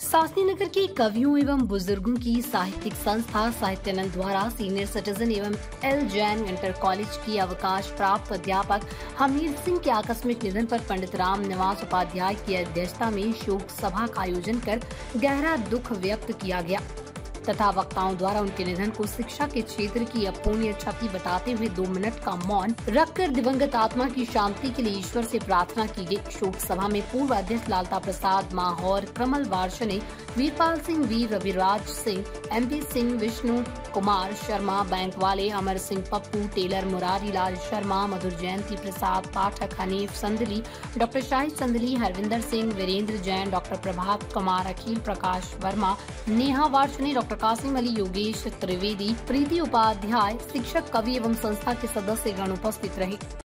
सासनी नगर के कवियों एवं बुज़ुर्गों की साहित्यिक संस्था साहित्यानंद द्वारा सीनियर सिटीजन एवं एल जैन इंटर कॉलेज की अवकाश प्राप्त अध्यापक हमीर सिंह के आकस्मिक निधन पर पंडित राम निवास उपाध्याय की अध्यक्षता में शोक सभा का आयोजन कर गहरा दुख व्यक्त किया गया। तथा वक्ताओं द्वारा उनके निधन को शिक्षा के क्षेत्र की अपूर्णीय क्षति बताते हुए दो मिनट का मौन रखकर दिवंगत आत्मा की शांति के लिए ईश्वर से प्रार्थना की गई। शोक सभा में पूर्व अध्यक्ष लालता प्रसाद, माहौर, कमल वार्षण वीरपाल सिंह वीर रविराज सिंह एमपी सिंह, विष्णु कुमार शर्मा बैंक वाले Amar Singh Pappu, tailor Murari Lal Sharma, Madhur Jayanti Prasad, Pathak Hanif Sandli, doctor Shahid Sandli, Harvinder Singh, Virendra Jain, doctor Prabhat Kumar, Akhil Prakash Verma, Neha Varshney doctor Qasim Ali, Yogesh Trivedi, Preeti Upadhyay, शिक्षक कवि एवं संस्था के सदस्य गण उपस्थित रहे।